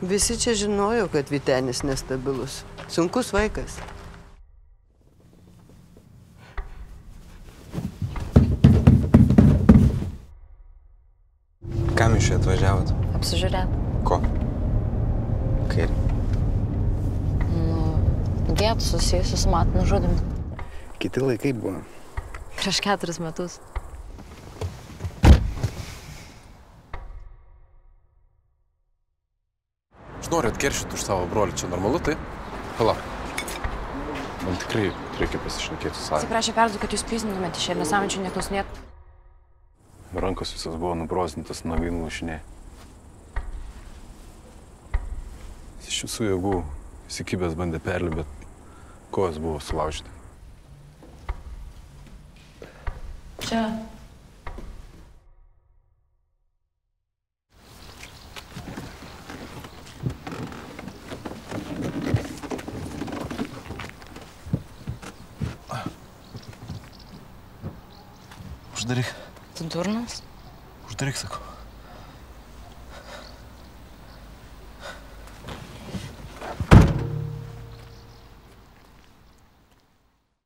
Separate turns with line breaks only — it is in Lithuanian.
Visi čia žinojo, kad Vitenis nestabilus. Sunkus vaikas.
Kam iš čia atvažiavot?
Apsižiūrėt.
Ko? Kairį.
Vietų susijusių su matų nužudimu.
Kiti laikai buvo.
Prieš keturis metus.
Aš noriu atkeršyti už savo brolį, čia normalu, tai? Palauk. Man tikrai reikia pasišnekėti su savimi.
Atsiprašau, perdu, kad jūs pyzdinumėte šiandien nesąmončių neklausinėt.
Rankos visas buvo nubrozdintas nuo vynų lašinė. Iš visų jėgų įsikibęs bandė perlipti, bet kojas buvo sulaužyti.
Čia.
Už
drih. Sunt
turnus? Už drih, sakau.